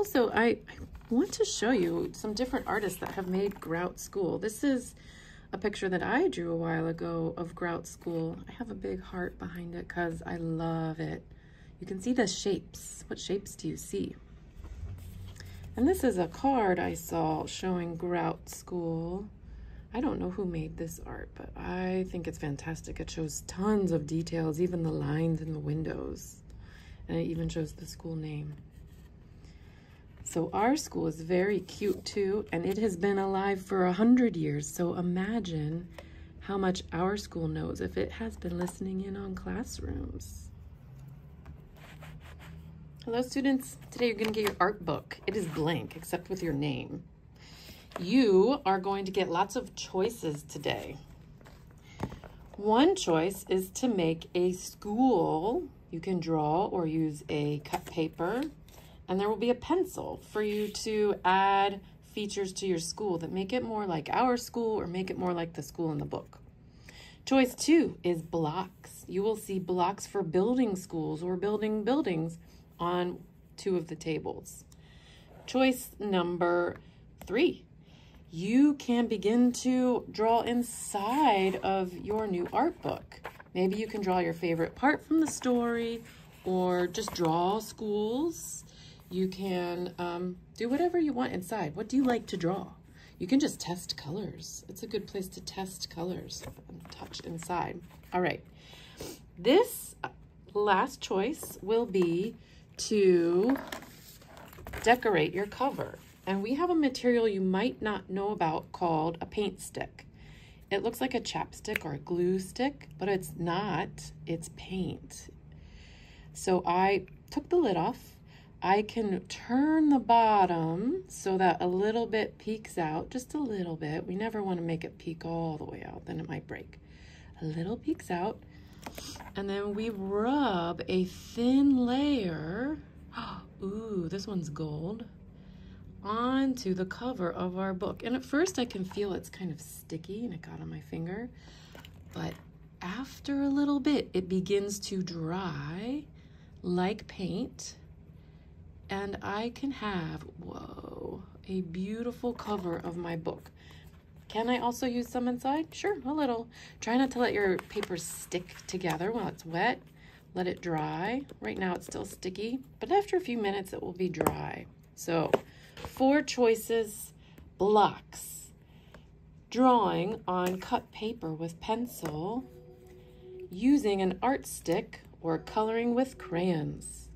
Also, I, I want to show you some different artists that have made Grout School. This is a picture that I drew a while ago of Grout School. I have a big heart behind it because I love it. You can see the shapes. What shapes do you see? And this is a card I saw showing Grout School. I don't know who made this art, but I think it's fantastic. It shows tons of details, even the lines in the windows. And it even shows the school name. So our school is very cute too, and it has been alive for a hundred years. So imagine how much our school knows if it has been listening in on classrooms. Hello students, today you're gonna get your art book. It is blank except with your name. You are going to get lots of choices today. One choice is to make a school. You can draw or use a cut paper and there will be a pencil for you to add features to your school that make it more like our school or make it more like the school in the book. Choice two is blocks. You will see blocks for building schools or building buildings on two of the tables. Choice number three, you can begin to draw inside of your new art book. Maybe you can draw your favorite part from the story or just draw schools you can um, do whatever you want inside. What do you like to draw? You can just test colors. It's a good place to test colors and touch inside. All right. This last choice will be to decorate your cover. And we have a material you might not know about called a paint stick. It looks like a chapstick or a glue stick, but it's not. It's paint. So I took the lid off I can turn the bottom so that a little bit peeks out, just a little bit. We never want to make it peek all the way out, then it might break. A little peeks out, and then we rub a thin layer, ooh, this one's gold, onto the cover of our book. And at first I can feel it's kind of sticky and it got on my finger, but after a little bit, it begins to dry like paint and I can have, whoa, a beautiful cover of my book. Can I also use some inside? Sure, a little. Try not to let your paper stick together while it's wet. Let it dry. Right now it's still sticky, but after a few minutes it will be dry. So, four choices, blocks, drawing on cut paper with pencil, using an art stick, or coloring with crayons.